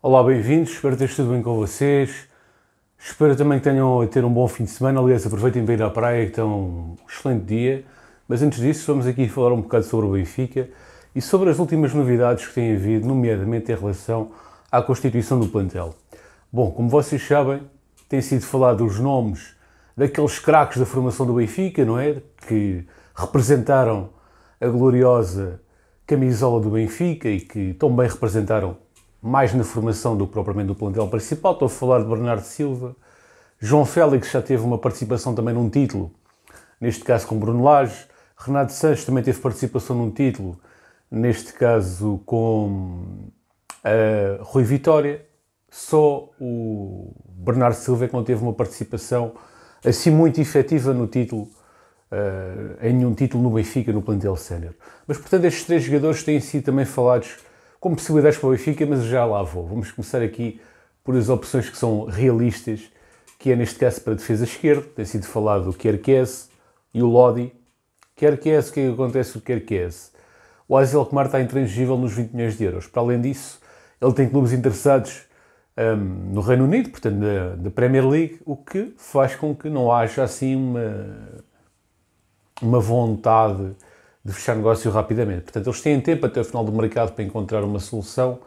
Olá, bem-vindos. Espero ter tudo bem com vocês. Espero também que tenham a ter um bom fim de semana. Aliás, aproveitem para ir à praia, que está um excelente dia. Mas antes disso, vamos aqui falar um bocado sobre o Benfica e sobre as últimas novidades que têm havido, nomeadamente em relação à constituição do plantel. Bom, como vocês sabem, tem sido falado os nomes daqueles craques da formação do Benfica, não é? Que representaram a gloriosa camisola do Benfica e que tão bem representaram mais na formação do que propriamente do plantel principal. Estou a falar de Bernardo Silva. João Félix já teve uma participação também num título, neste caso com Bruno Lage. Renato Sanches também teve participação num título, neste caso com uh, Rui Vitória. Só o Bernardo Silva é que não teve uma participação assim muito efetiva no título, uh, em nenhum título no Benfica, no plantel sénior. Mas, portanto, estes três jogadores têm sido também falados como possibilidades para o Benfica, mas já lá vou. Vamos começar aqui por as opções que são realistas, que é neste caso para defesa esquerda, tem sido falado o Kerkez e o Lodi. Kerkez, o que é acontece com o Kerkez? O Azel Kumar está intangível nos 20 milhões de euros. Para além disso, ele tem clubes interessados um, no Reino Unido, portanto, da, Premier League, o que faz com que não haja assim uma, uma vontade de fechar negócio rapidamente. Portanto, eles têm tempo até o final do mercado para encontrar uma solução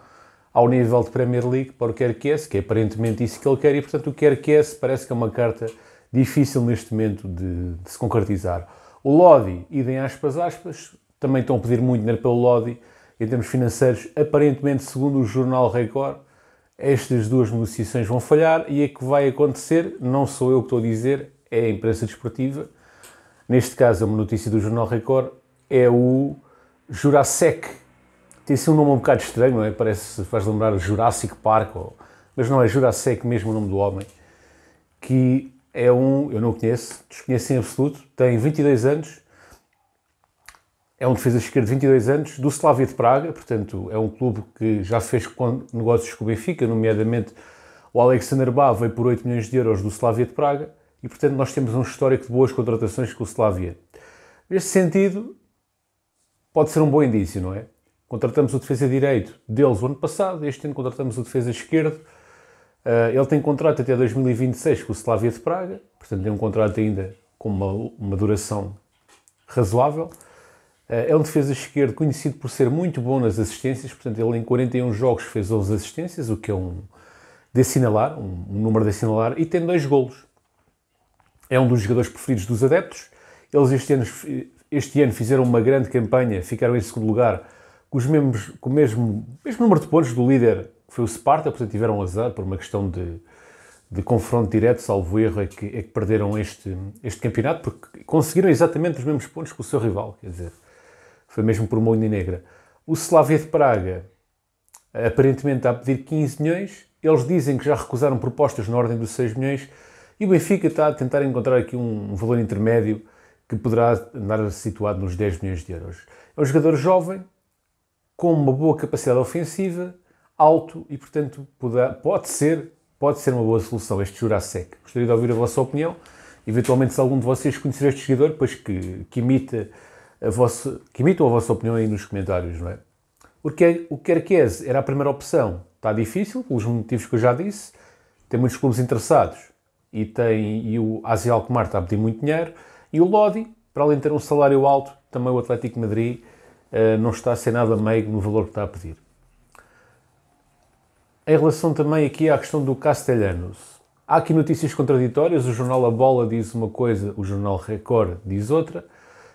ao nível de Premier League para o Kerkes, que é aparentemente isso que ele quer, e portanto o Kerkes parece que é uma carta difícil neste momento de, de se concretizar. O Lodi, idem aspas aspas, também estão a pedir muito dinheiro pelo Lodi em termos financeiros, aparentemente, segundo o jornal Record, estas duas negociações vão falhar e é que vai acontecer, não sou eu que estou a dizer, é a imprensa desportiva. Neste caso, é uma notícia do jornal Record, é o Jurassic. Tem assim um nome um bocado estranho, não é? Parece, faz lembrar Jurassic Park, ou... mas não é Jurassic mesmo o nome do homem, que é um, eu não o conheço, desconheço em absoluto, tem 22 anos, é um defesa esquerdo de 22 anos, do Slavia de Praga, portanto é um clube que já fez negócios com o Benfica, nomeadamente o Alexander Bá veio por 8 milhões de euros do Slavia de Praga e portanto nós temos um histórico de boas contratações com o Slavia. Neste sentido, pode ser um bom indício, não é? Contratamos o defesa direito deles o ano passado, este ano contratamos o defesa esquerdo. Uh, ele tem contrato até 2026 com o Slavia de Praga, portanto tem um contrato ainda com uma, uma duração razoável. Eh, é um defesa esquerdo conhecido por ser muito bom nas assistências, portanto, ele em 41 jogos fez 11 assistências, o que é um de assinalar, um, um número de assinalar, e tem dois golos. É um dos jogadores preferidos dos adeptos. Eles este ano, este ano fizeram uma grande campanha, ficaram em segundo lugar, com, os mesmos, com o mesmo, mesmo número de pontos do líder, que foi o Sparta, portanto tiveram azar por uma questão de, de confronto direto, salvo erro, é que, é que perderam este, este campeonato, porque conseguiram exatamente os mesmos pontos que o seu rival, quer dizer foi mesmo por uma unha negra. O Slavia de Praga aparentemente está a pedir 15 milhões, eles dizem que já recusaram propostas na ordem dos 6 milhões e o Benfica está a tentar encontrar aqui um, valor intermédio que poderá andar situado nos 10 milhões de euros. É um jogador jovem, com uma boa capacidade ofensiva, alto e, portanto, pode, ser, pode ser uma boa solução este Jurasek. Gostaria de ouvir a vossa opinião. Eventualmente, se algum de vocês conhecer este jogador, pois que, que imita a vossa, que emitam a vossa opinião aí nos comentários, não é? Porque o Kerkez era a primeira opção. Está difícil, pelos motivos que eu já disse. Tem muitos clubes interessados e, tem, e o Asia Alkmaar está a pedir muito dinheiro. E o Lodi, para além de ter um salário alto, também o Atlético Madrid uh, não está a ser nada meigo no valor que está a pedir. Em relação também aqui à questão do Castellanos, há aqui notícias contraditórias. O jornal A Bola diz uma coisa, o jornal Record diz outra.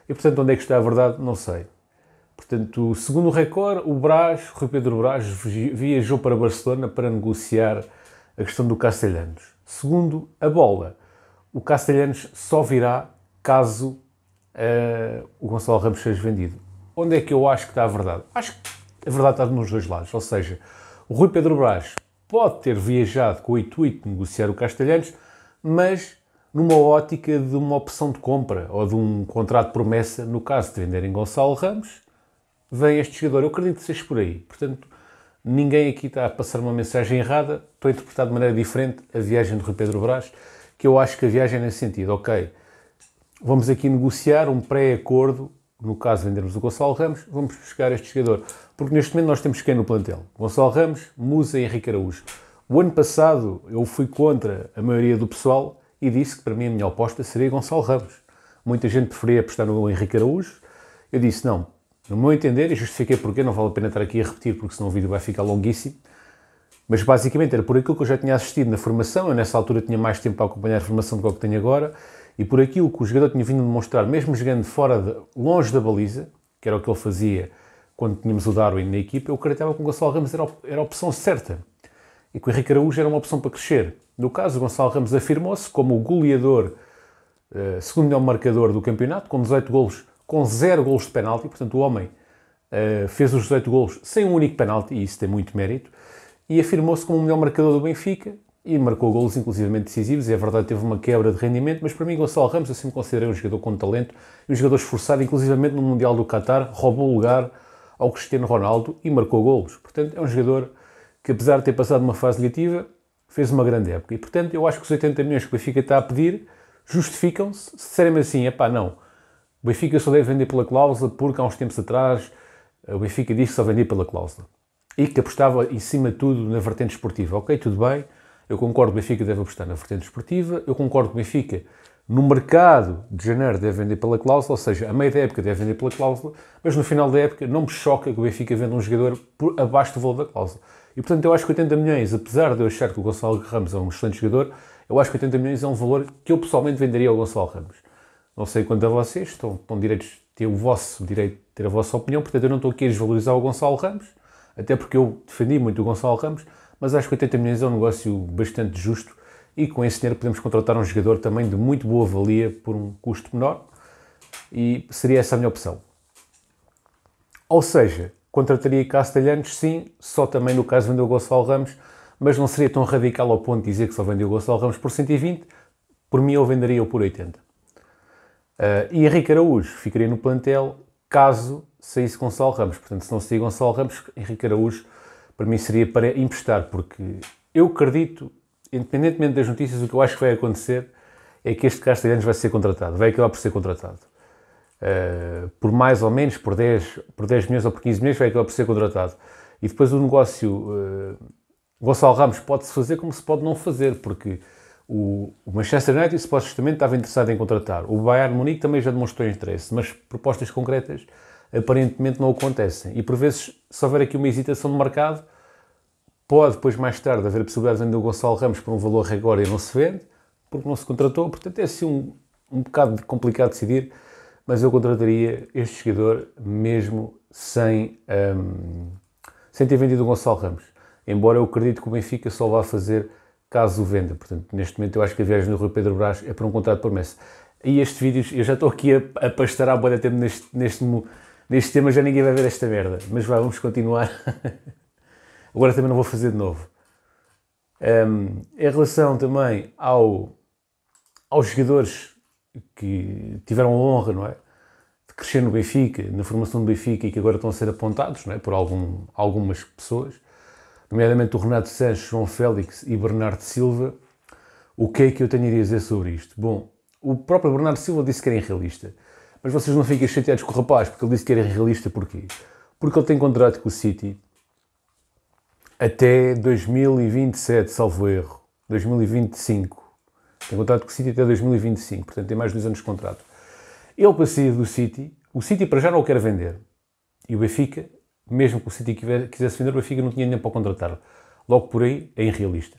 E, portanto, onde é que está a verdade? Não sei. Portanto, segundo o Record, o Brás, o Rui Pedro Brás, viajou para Barcelona para negociar a questão do Castelhanos. Segundo a bola, o Castelhanos só virá caso uh, o Gonçalo Ramos seja vendido. Onde é que eu acho que está a verdade? Acho que a verdade está nos dois lados. Ou seja, o Rui Pedro Brás pode ter viajado com o intuito de negociar o Castelhanos, mas numa ótica de uma opção de compra ou de um contrato de promessa, no caso de venderem Gonçalo Ramos, vem este jogador. Eu acredito que seja por aí. Portanto, ninguém aqui está a passar uma mensagem errada. Estou a interpretar de maneira diferente a viagem de Rui Pedro Brás, que eu acho que a viagem é nesse sentido. Ok, vamos aqui negociar um pré-acordo no caso vendermos o Gonçalo Ramos, vamos buscar este jogador. Porque neste momento nós temos quem no plantel? Gonçalo Ramos, Musa e Henrique Araújo. O ano passado eu fui contra a maioria do pessoal e disse que para mim a minha aposta seria Gonçalo Ramos. Muita gente preferia apostar no Henrique Araújo. Eu disse não. No meu entender, e justifiquei porque não vale a pena estar aqui a repetir, porque senão o vídeo vai ficar longuíssimo. Mas basicamente era por aquilo que eu já tinha assistido na formação. Eu nessa altura tinha mais tempo para acompanhar a formação do que tenho agora e por aquilo que o jogador tinha vindo demonstrar, mesmo jogando fora, de, longe da baliza, que era o que ele fazia quando tínhamos o Darwin na equipa, eu acreditava que o Gonçalo Ramos era, era a opção certa. E que o Henrique Araújo era uma opção para crescer. No caso, o Gonçalo Ramos afirmou-se como o goleador, uh, segundo melhor marcador do campeonato, com 18 golos, com 0 golos de penalti, portanto o homem uh, fez os 18 golos sem um único penalti, e isso tem muito mérito, e afirmou-se como o melhor marcador do Benfica, e marcou golos inclusivamente decisivos, é verdade teve uma quebra de rendimento, mas para mim Gonçalo Ramos eu sempre considerei um jogador com talento, um jogador esforçado, inclusivamente no Mundial do Qatar, roubou lugar ao Cristiano Ronaldo e marcou golos. Portanto, é um jogador que apesar de ter passado uma fase negativa, fez uma grande época. E portanto, eu acho que os 80 milhões que o Benfica está a pedir justificam-se, se disserem assim, é pá, não, o Benfica só deve vender pela cláusula porque há uns tempos atrás o Benfica disse que só vendia pela cláusula. E que apostava em cima de tudo na vertente esportiva. Ok, tudo bem, eu concordo que o Benfica deve apostar na vertente esportiva, eu concordo que o Benfica, no mercado de janeiro, deve vender pela cláusula, ou seja, a meio da época deve vender pela cláusula, mas no final da época não me choca que o Benfica venda um jogador por abaixo do valor da cláusula. E portanto, eu acho que 80 milhões, apesar de eu achar que o Gonçalo Ramos é um excelente jogador, eu acho que 80 milhões é um valor que eu pessoalmente venderia ao Gonçalo Ramos. Não sei quanto a vocês, estão, estão direitos, têm o vosso direito de ter a vossa opinião, portanto, eu não estou aqui a desvalorizar o Gonçalo Ramos, até porque eu defendi muito o Gonçalo Ramos, mas acho que 80 milhões é um negócio bastante justo e com esse dinheiro podemos contratar um jogador também de muito boa valia por um custo menor e seria essa a minha opção. Ou seja, contrataria Castelhanos, sim, só também no caso de vender o Gonçalo Ramos, mas não seria tão radical ao ponto de dizer que só vendeu o Gonçalo Ramos por 120, por mim eu venderia o por 80. Uh, e Henrique Araújo ficaria no plantel caso saísse Gonçalo Ramos. Portanto, se não sair Gonçalo Ramos, Henrique Araújo para mim seria para emprestar, porque eu acredito, independentemente das notícias, o que eu acho que vai acontecer é que este Castelhanos vai ser contratado, vai acabar por ser contratado. Uh, por mais ou menos, por 10, por 10 milhões ou por 15 milhões, vai acabar por ser contratado. E depois o negócio, uh, Gonçalo Ramos pode-se fazer como se pode não fazer, porque o, o Manchester United supostamente estava interessado em contratar. O Bayern Munique também já demonstrou interesse, mas propostas concretas aparentemente não acontecem. E por vezes, se houver aqui uma hesitação no mercado, pode depois, mais tarde, haver a possibilidade de vender o Gonçalo Ramos por um valor agora e não se vende, porque não se contratou. Portanto, é assim um, um bocado complicado de decidir, mas eu contrataria este jogador mesmo sem, um, sem ter vendido o Gonçalo Ramos. Embora eu acredite que o Benfica só vá fazer caso o venda. Portanto, neste momento eu acho que a viagem do Rui Pedro Brás é para um contrato por mês. E estes vídeos, eu já estou aqui a, a pastarar a boa tempo neste, neste, neste tema já ninguém vai ver esta merda. Mas vá, vamos continuar. Agora também não vou fazer de novo. Um, em relação também ao, aos jogadores que tiveram a honra, não é? De crescer no Benfica, na formação do Benfica e que agora estão a ser apontados, não é? Por algum, algumas pessoas, nomeadamente o Renato Sanches, João Félix e Bernardo Silva. O que é que eu tenho a dizer sobre isto? Bom, o próprio Bernardo Silva disse que era irrealista. Mas vocês não fiquem chateados com o rapaz, porque ele disse que era realista. Porquê? Porque ele tem contrato com o City até 2027, salvo erro. 2025. Tem contrato com o City até 2025, portanto tem mais dois anos de contrato. Ele, para sair do City, o City para já não o quer vender. E o Benfica, mesmo que o City quisesse vender, o Benfica não tinha nem para contratar. Logo por aí, é irrealista.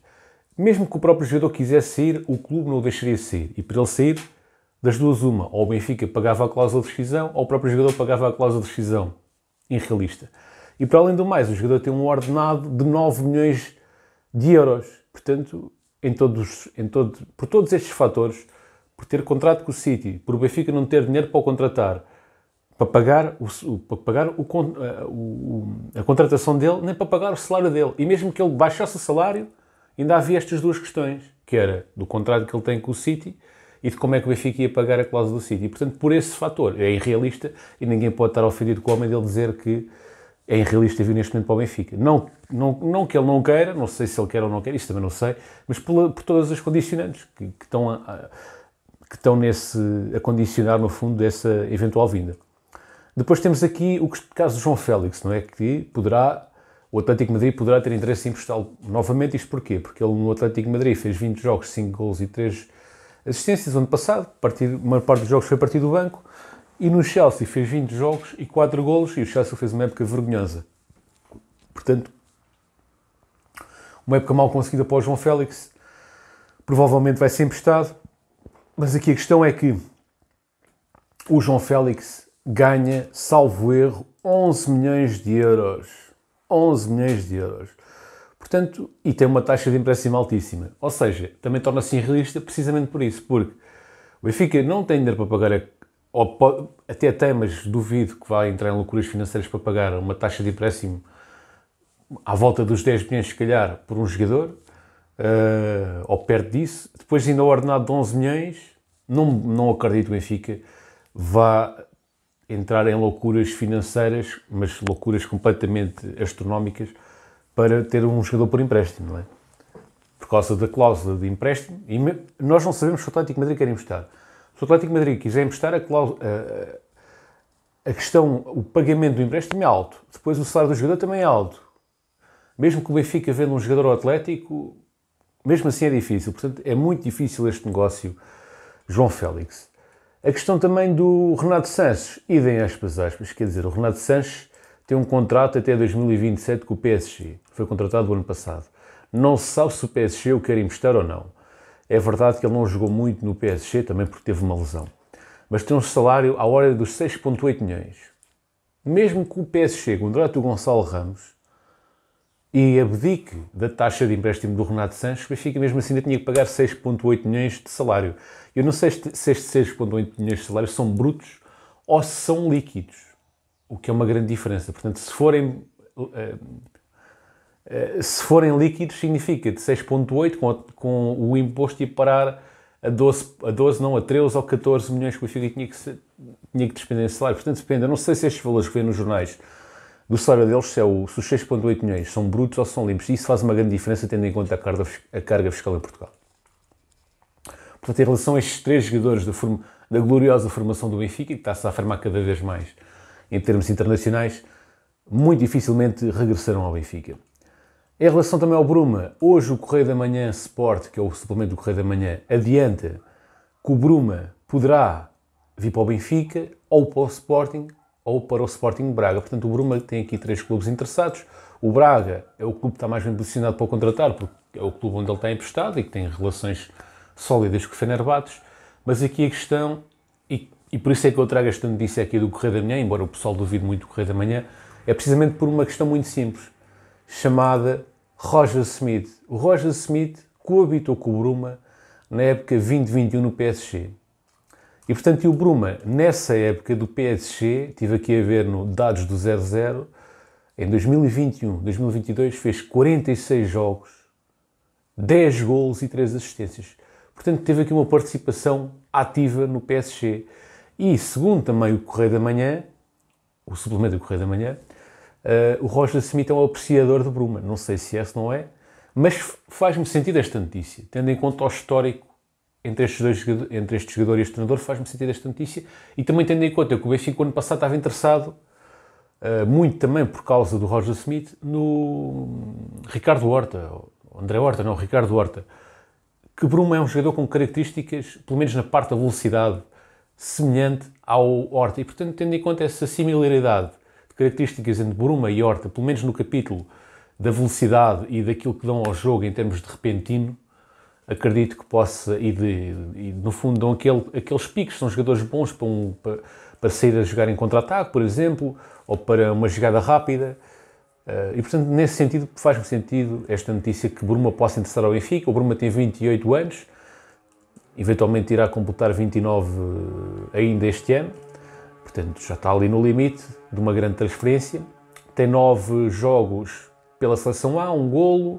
Mesmo que o próprio jogador quisesse sair, o clube não o deixaria sair. E para ele sair, das duas, uma, ou o Benfica pagava a cláusula de rescisão, ou o próprio jogador pagava a cláusula de rescisão. Irrealista. E para além do mais, o jogador tem um ordenado de 9 milhões de euros. Portanto, em todos, em todo, por todos estes fatores, por ter contrato com o City, por o Benfica não ter dinheiro para o contratar, para pagar, o, para pagar eh, o, a contratação dele, nem para pagar o salário dele. E mesmo que ele baixasse o salário, ainda havia estas duas questões, que era do contrato que ele tem com o City e de como é que o Benfica ia pagar a cláusula do City. Portanto, por esse fator, é irrealista e ninguém pode estar ofendido com o homem dele dizer que é irrealista vir neste momento para o Benfica. Não, não, não que ele não queira, não sei se ele quer ou não quer, isso também não sei, mas por, todas as condicionantes que, que estão, a, que estão nesse, a condicionar, no fundo, dessa eventual vinda. Depois temos aqui o caso do João Félix, não é? Que poderá, o Atlético Madrid poderá ter interesse em emprestá-lo novamente. Isto porquê? Porque ele no Atlético Madrid fez 20 jogos, 5 gols e 3 assistências ano passado, partido, uma parte dos jogos foi a partir do banco, e no Chelsea fez 20 jogos e 4 golos, e o Chelsea fez uma época vergonhosa. Portanto, uma época mal conseguida para o João Félix, provavelmente vai ser emprestado, mas aqui a questão é que o João Félix ganha, salvo erro, 11 milhões de euros. 11 milhões de euros. Portanto, e tem uma taxa de empréstimo altíssima. Ou seja, também torna-se irrealista precisamente por isso, porque o Benfica não tem dinheiro para pagar, ou pode, até tem, mas duvido que vá entrar em loucuras financeiras para pagar uma taxa de empréstimo à volta dos 10 milhões, se calhar, por um jogador, uh, ou perto disso. Depois, ainda o ordenado de 11 milhões, não, não acredito que o Benfica vá entrar em loucuras financeiras, mas loucuras completamente astronómicas, para ter um jogador por empréstimo, não é? Por causa da cláusula de empréstimo, e nós não sabemos se o Atlético Madrid quer emprestar. Se o Atlético Madrid quiser emprestar, a, cláusula, a, a questão, o pagamento do empréstimo é alto. Depois o salário do jogador também é alto. Mesmo que o Benfica venda um jogador ao Atlético, mesmo assim é difícil. Portanto, é muito difícil este negócio, João Félix. A questão também do Renato Sanches, idem aspas, aspas, quer dizer, o Renato Sanches tem um contrato até 2027 com o PSG. Foi contratado o ano passado. Não se sabe se o PSG o quer emprestar ou não. É verdade que ele não jogou muito no PSG, também porque teve uma lesão. Mas tem um salário à hora dos 6,8 milhões. Mesmo que o PSG contrate o Gonçalo Ramos e abdique da taxa de empréstimo do Renato Sanches, o Benfica mesmo assim ainda tinha que pagar 6,8 milhões de salário. Eu não sei se estes 6,8 milhões de salário são brutos ou se são líquidos o que é uma grande diferença. Portanto, se forem, eh, se forem líquidos, significa de 6,8 com, com o imposto ia parar a 12, a 12, não, a 13 ou 14 milhões que o Benfica tinha que, tinha que despender em salário. Portanto, depende. Eu não sei se estes valores que vêm nos jornais do salário deles, se, é o, se os 6,8 milhões são brutos ou são limpos. E isso faz uma grande diferença tendo em conta a carga, a carga fiscal em Portugal. Portanto, em relação a estes três jogadores da, da gloriosa formação do Benfica, que está-se a afirmar cada vez mais em termos internacionais, muito dificilmente regressarão ao Benfica. Em relação também ao Bruma, hoje o Correio da Manhã Sport, que é o suplemento do Correio da Manhã, adianta que o Bruma poderá vir para o Benfica, ou para o Sporting, ou para o Sporting Braga. Portanto, o Bruma tem aqui três clubes interessados. O Braga é o clube que está mais bem posicionado para o contratar, porque é o clube onde ele está emprestado e que tem relações sólidas com o Fenerbahçe. Mas aqui a questão, e e por isso é que eu trago esta notícia aqui do Correio da Manhã, embora o pessoal duvide muito do Correio da Manhã, é precisamente por uma questão muito simples, chamada Roger Smith. O Roger Smith coabitou com o Bruma na época 2021 no PSG. E portanto, o Bruma, nessa época do PSG, tive aqui a ver no dados do 00, em 2021, 2022, fez 46 jogos, 10 gols e 3 assistências. Portanto, teve aqui uma participação ativa no PSG. E, segundo também o Correio da Manhã, o suplemento do Correio da Manhã, uh, o Roger Smith é um apreciador de Bruma. Não sei se é, se não é, mas faz-me sentido esta notícia. Tendo em conta o histórico entre estes dois entre este jogador e este treinador, faz-me sentido esta notícia. E também tendo em conta que o Benfica, ano passado, estava interessado, uh, muito também por causa do Roger Smith, no Ricardo Horta, André Horta, não, Ricardo Horta, que Bruma é um jogador com características, pelo menos na parte da velocidade, semelhante ao Horta. E, portanto, tendo em conta essa similaridade de características entre Bruma e Horta, pelo menos no capítulo da velocidade e daquilo que dão ao jogo em termos de repentino, acredito que possa, e, de, e no fundo dão aquele, aqueles picos, são jogadores bons para, um, para, para sair a jogar em contra-ataque, por exemplo, ou para uma jogada rápida. Uh, e portanto, nesse sentido, faz-me sentido esta notícia que Bruma possa interessar ao Benfica. O Bruma tem 28 anos, eventualmente irá completar 29 ainda este ano, portanto já está ali no limite de uma grande transferência. Tem nove jogos pela seleção A, um golo,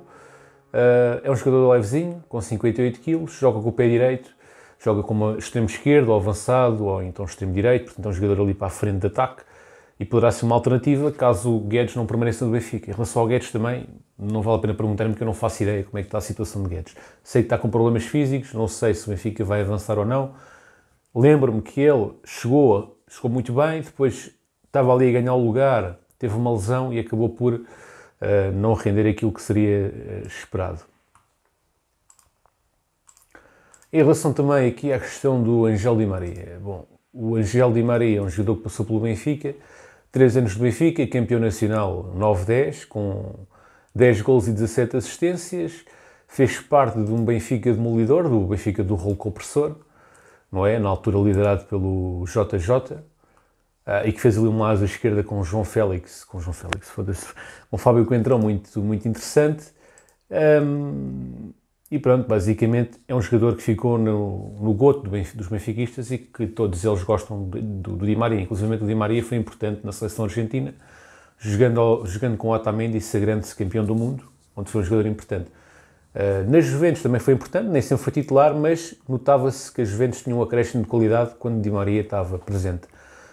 uh, é um jogador levezinho, com 58 kg, joga com o pé direito, joga como extremo esquerdo, ou avançado, ou então extremo direito, portanto é um jogador ali para a frente de ataque e poderá ser uma alternativa caso o Guedes não permaneça no Benfica. Em relação ao Guedes também, não vale a pena perguntar-me porque eu não faço ideia como é que está a situação de Guedes. Sei que está com problemas físicos, não sei se o Benfica vai avançar ou não. Lembro-me que ele chegou, chegou muito bem, depois estava ali a ganhar o lugar, teve uma lesão e acabou por uh, não render aquilo que seria uh, esperado. Em relação também aqui à questão do Angel Di Maria. Bom, o Angel Di Maria é um jogador que passou pelo Benfica, 3 anos do Benfica, campeão nacional 9-10, com 10 gols e 17 assistências, fez parte de um Benfica demolidor, do Benfica do rolo compressor, não é? Na altura liderado pelo JJ, ah, e que fez ali uma asa esquerda com o João Félix, com o João Félix, foda-se, com o Fábio Coentrão, muito, muito interessante. Um, e pronto, basicamente é um jogador que ficou no, no goto do dos benfiquistas e que todos eles gostam do, do, do Di Maria. Inclusive o Di Maria foi importante na seleção argentina, jogando, jogando com o Otamendi e sagrando-se campeão do mundo, onde foi um jogador importante. Uh, na Juventus também foi importante, nem sempre foi titular, mas notava-se que a Juventus tinha um acréscimo de qualidade quando Di Maria estava presente.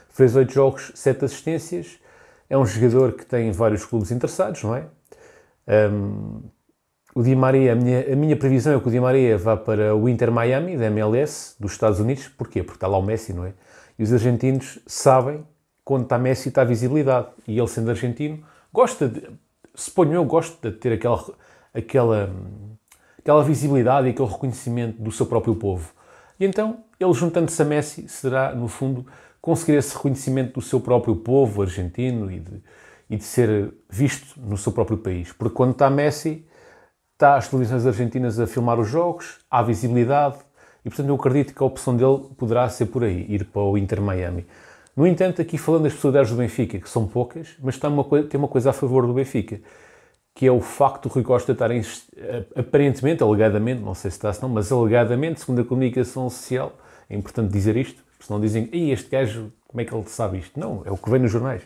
Fez oito jogos, sete assistências, é um jogador que tem vários clubes interessados, não é? Um, o Di Maria, a minha, a minha previsão é que o Di Maria vá para o Inter Miami, da MLS, dos Estados Unidos. Porquê? Porque está lá o Messi, não é? E os argentinos sabem quando está Messi está a visibilidade. E ele, sendo argentino, gosta de, suponho eu, gosta de ter aquela, aquela, aquela visibilidade e aquele reconhecimento do seu próprio povo. E então, ele juntando-se a Messi, será, no fundo, conseguir esse reconhecimento do seu próprio povo argentino e de, e de ser visto no seu próprio país. Porque quando está Messi está as televisões argentinas a filmar os jogos, há visibilidade e, portanto, eu acredito que a opção dele poderá ser por aí, ir para o Inter Miami. No entanto, aqui falando das possibilidades do Benfica, que são poucas, mas tem uma, coisa, a favor do Benfica, que é o facto do Rui Costa estar em, aparentemente, alegadamente, não sei se está, se não, mas alegadamente, segundo a comunicação social, é importante dizer isto, porque senão dizem, e este gajo, como é que ele sabe isto? Não, é o que vem nos jornais.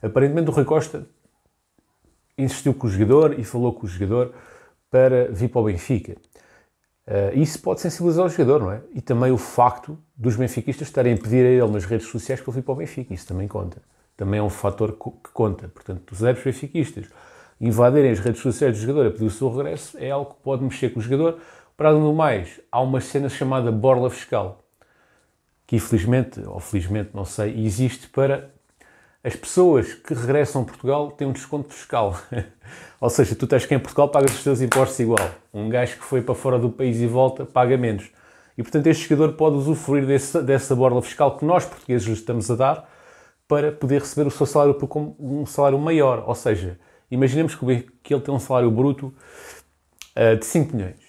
Aparentemente o Rui Costa insistiu com o jogador e falou com o jogador para vir para o Benfica. Uh, isso pode sensibilizar o jogador, não é? E também o facto dos benfiquistas estarem a pedir a ele nas redes sociais para ele vir para o Benfica. Isso também conta. Também é um fator que conta. Portanto, os adeptos benfiquistas invadirem as redes sociais do jogador a pedir o seu regresso é algo que pode mexer com o jogador. Para além do mais, há uma cena chamada borla fiscal, que infelizmente, ou felizmente, não sei, existe para as pessoas que regressam a Portugal têm um desconto fiscal. Ou seja, tu estás cá em Portugal, pagas os teus impostos igual. Um gajo que foi para fora do país e volta, paga menos. E, portanto, este jogador pode usufruir desse, dessa borla fiscal que nós, portugueses, lhe estamos a dar para poder receber o seu salário por um salário maior. Ou seja, imaginemos que, ele tem um salário bruto uh, de 5 milhões.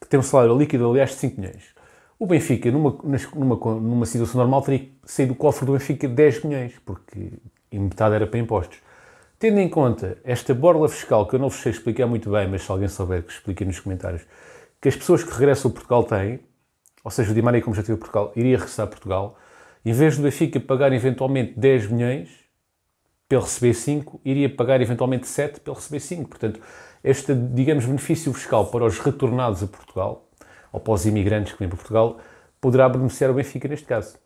Que tem um salário líquido, aliás, de 5 milhões. O Benfica, numa, numa, numa situação normal, teria que sair do cofre do Benfica 10 milhões, porque metade era para impostos. Tendo em conta esta borla fiscal, que eu não vos sei explicar muito bem, mas se alguém souber, que explique nos comentários, que as pessoas que regressam a Portugal têm, ou seja, o Di Maria, como já teve Portugal, iria regressar a Portugal, em vez do Benfica pagar eventualmente 10 milhões ele receber 5, iria pagar eventualmente 7 para ele receber 5. Portanto, este, digamos, benefício fiscal para os retornados a Portugal ou para os imigrantes que vêm para Portugal, poderá beneficiar o Benfica neste caso.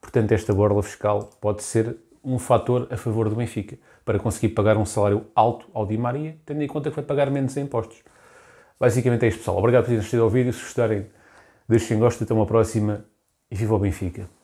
Portanto, esta borla fiscal pode ser um fator a favor do Benfica para conseguir pagar um salário alto ao Di Maria, tendo em conta que vai pagar menos impostos. Basicamente é isto, pessoal. Obrigado por terem assistido ao vídeo. Se gostarem, deixem gosto. Até uma próxima e viva o Benfica!